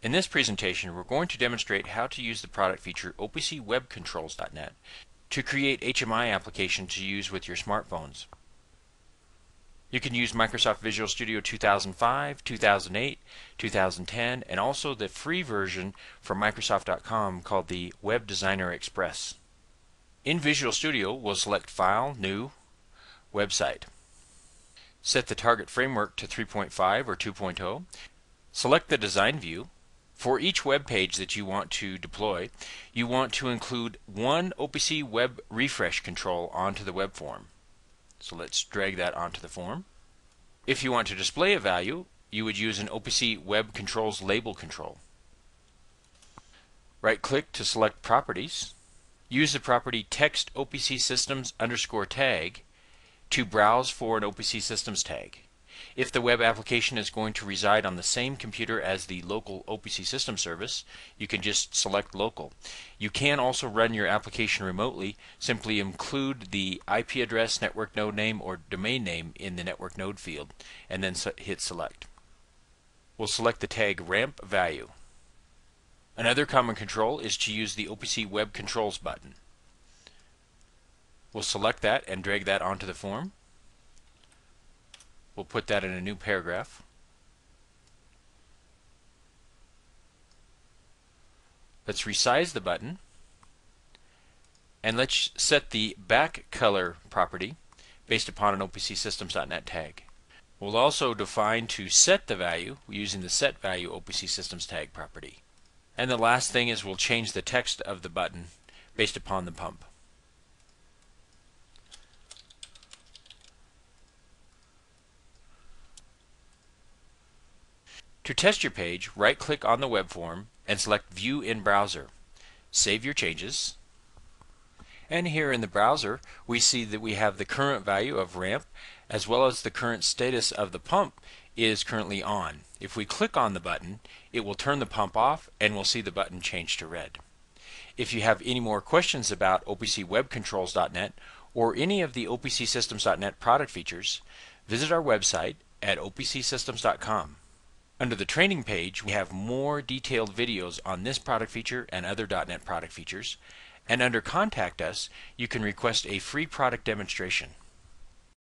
In this presentation, we're going to demonstrate how to use the product feature opcwebcontrols.net to create HMI applications to use with your smartphones. You can use Microsoft Visual Studio 2005, 2008, 2010, and also the free version from Microsoft.com called the Web Designer Express. In Visual Studio, we'll select File, New, Website. Set the target framework to 3.5 or 2.0. Select the design view for each web page that you want to deploy, you want to include one OPC web refresh control onto the web form. So let's drag that onto the form. If you want to display a value, you would use an OPC web controls label control. Right click to select properties. Use the property text OPC systems underscore tag to browse for an OPC systems tag. If the web application is going to reside on the same computer as the local OPC system service, you can just select local. You can also run your application remotely. Simply include the IP address, network node name, or domain name in the network node field, and then hit select. We'll select the tag ramp value. Another common control is to use the OPC Web Controls button. We'll select that and drag that onto the form. We'll put that in a new paragraph. Let's resize the button and let's set the back color property based upon an OPC Systems.net tag. We'll also define to set the value using the set value OPC Systems tag property. And the last thing is we'll change the text of the button based upon the pump. To test your page, right-click on the web form and select View in Browser. Save your changes. And here in the browser, we see that we have the current value of ramp as well as the current status of the pump is currently on. If we click on the button, it will turn the pump off and we'll see the button change to red. If you have any more questions about OPCWebControls.net or any of the OPCSystems.net product features, visit our website at opcsystems.com. Under the training page, we have more detailed videos on this product feature and other .NET product features. And under Contact Us, you can request a free product demonstration.